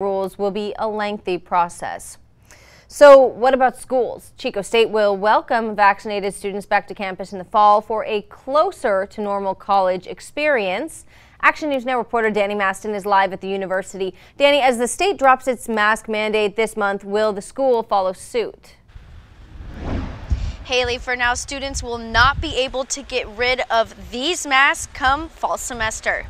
rules will be a lengthy process. So what about schools? Chico State will welcome vaccinated students back to campus in the fall for a closer to normal college experience. Action News Now reporter Danny Maston is live at the university. Danny, as the state drops its mask mandate this month, will the school follow suit? Haley, for now, students will not be able to get rid of these masks come fall semester.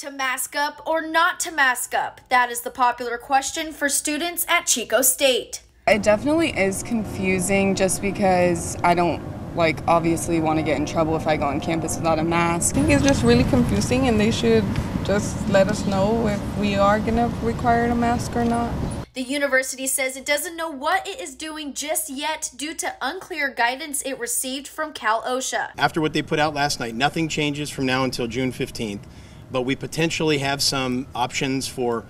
To mask up or not to mask up? That is the popular question for students at Chico State. It definitely is confusing just because I don't like obviously want to get in trouble if I go on campus without a mask. I think it's just really confusing and they should just let us know if we are going to require a mask or not. The university says it doesn't know what it is doing just yet due to unclear guidance it received from Cal OSHA. After what they put out last night, nothing changes from now until June 15th but we potentially have some options for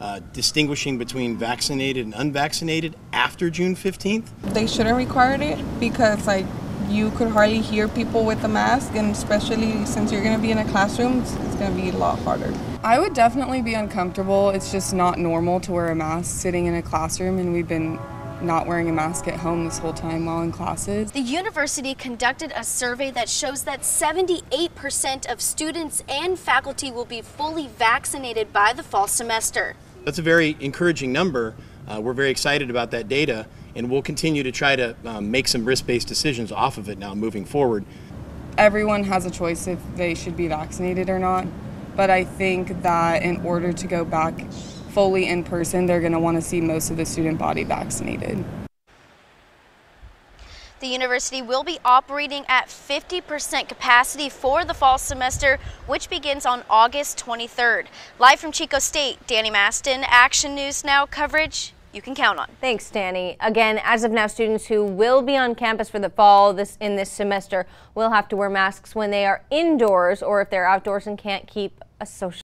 uh, distinguishing between vaccinated and unvaccinated after June 15th. They shouldn't require it because like you could hardly hear people with a mask and especially since you're going to be in a classroom it's going to be a lot harder. I would definitely be uncomfortable. It's just not normal to wear a mask sitting in a classroom and we've been not wearing a mask at home this whole time while in classes. The university conducted a survey that shows that 78% of students and faculty will be fully vaccinated by the fall semester. That's a very encouraging number. Uh, we're very excited about that data and we'll continue to try to um, make some risk-based decisions off of it now moving forward. Everyone has a choice if they should be vaccinated or not, but I think that in order to go back fully in person, they're going to want to see most of the student body vaccinated. The university will be operating at 50% capacity for the fall semester, which begins on August 23rd. Live from Chico State, Danny Maston, Action News Now coverage you can count on. Thanks, Danny. Again, as of now, students who will be on campus for the fall this in this semester will have to wear masks when they are indoors or if they're outdoors and can't keep a social